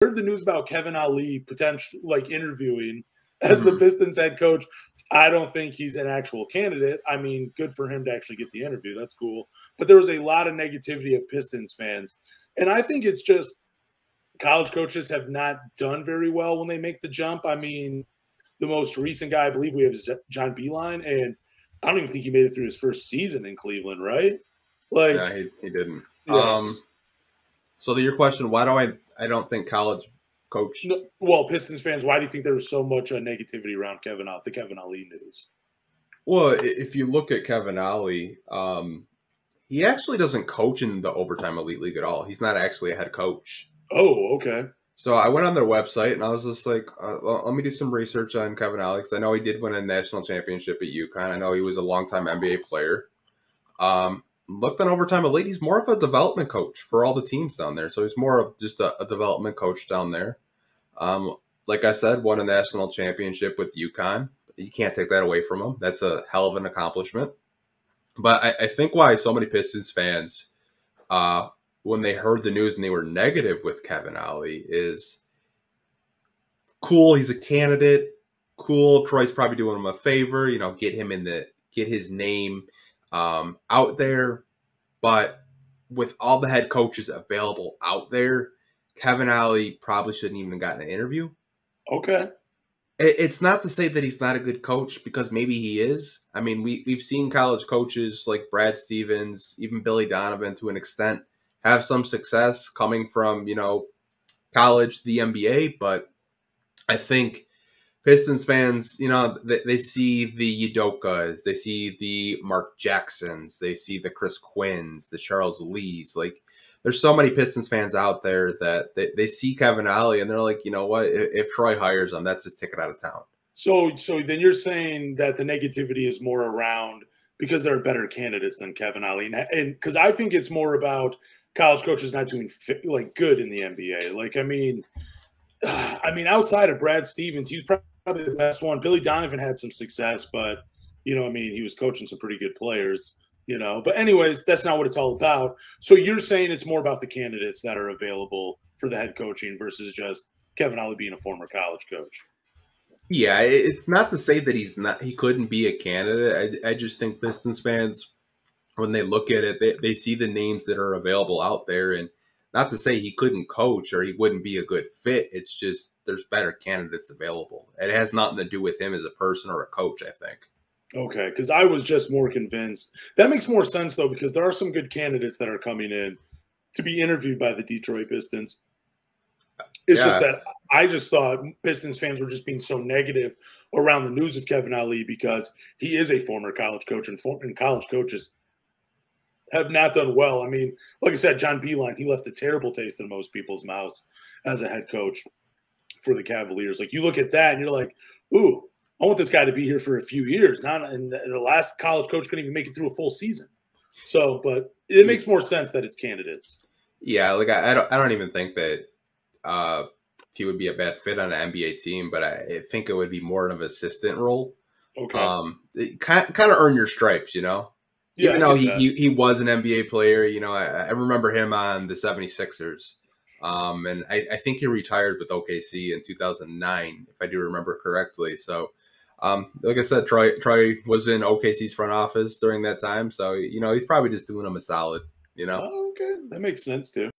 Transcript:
heard the news about Kevin Ollie potential like interviewing as mm-hmm. the Pistons head coach. I don't think he's an actual candidate. I mean, good for him to actually get the interview. That's cool. But there was a lot of negativity of Pistons fans. And I think it's just college coaches have not done very well when they make the jump. I mean, the most recent guy I believe we have is John Beilein, and I don't even think he made it through his first season in Cleveland, right? Like, yeah, he, he didn't. Yeah. Um, so the, your question, why do I I don't think college coach? No, well, Pistons fans, why do you think there's so much uh, negativity around Kevin the Kevin Ollie news? Well, if you look at Kevin Ollie, um, he actually doesn't coach in the overtime elite league at all. He's not actually a head coach. Oh, okay. So I went on their website and I was just like, uh, let me do some research on Kevin Alex. I know he did win a national championship at UConn. I know he was a longtime NBA player. Um, looked on overtime elite. He's more of a development coach for all the teams down there. So he's more of just a, a development coach down there. Um, like I said, won a national championship with UConn. You can't take that away from him. That's a hell of an accomplishment. But I, I think why so many Pistons fans uh, when they heard the news and they were negative with Kevin Ollie is cool. He's a candidate. Cool. Troy's probably doing him a favor. You know, get him in the get his name um, out there. But with all the head coaches available out there, Kevin Ollie probably shouldn't even have gotten an interview. Okay. It's not to say that he's not a good coach because maybe he is. I mean, we, we've seen college coaches like Brad Stevens, even Billy Donovan to an extent have some success coming from, you know, college to the NBA, but I think Pistons fans, you know, they, they see the Udokas, they see the Mark Jacksons, they see the Chris Quinns, the Charles Lees. Like, there's so many Pistons fans out there that they, they see Kevin Ollie and they're like, you know what? If, if Troy hires him, that's his ticket out of town. So, so then you're saying that the negativity is more around because there are better candidates than Kevin Ollie, and because I think it's more about college coaches not doing like good in the NBA. Like, I mean, I mean, outside of Brad Stevens, he's probably the best one. Billy Donovan had some success, but you know, I mean, he was coaching some pretty good players. You know, but anyways, that's not what it's all about. So you're saying it's more about the candidates that are available for the head coaching versus just Kevin Ollie being a former college coach. Yeah, it's not to say that he's not he couldn't be a candidate. I, I just think Pistons fans when they look at it, they, they see the names that are available out there. And not to say he couldn't coach or he wouldn't be a good fit. It's just there's better candidates available. It has nothing to do with him as a person or a coach, I think. Okay, because I was just more convinced. That makes more sense though, because there are some good candidates that are coming in to be interviewed by the Detroit Pistons. It's yeah. just that I just thought Pistons fans were just being so negative around the news of Kevin Ollie because he is a former college coach, and, for, and college coaches have not done well. I mean, like I said, John Beilein, he left a terrible taste in most people's mouths as a head coach for the Cavaliers. Like you look at that and you're like, ooh, I want this guy to be here for a few years. Not and the last college coach couldn't even make it through a full season. So, but it makes more sense that it's candidates. Yeah, like I, I don't, I don't even think that uh, he would be a bad fit on an NBA team, but I, I think it would be more of an assistant role. Okay. Um, kind kind of earn your stripes, you know. Yeah, Even though he, he, he, was an NBA player, you know, I, I remember him on the 76ers. Um, and I, I, think he retired with OKC in 2009, if I do remember correctly. So, um, like I said, Troy, Troy was in OKC's front office during that time. So, you know, he's probably just doing him a solid, you know? Oh, okay. That makes sense too.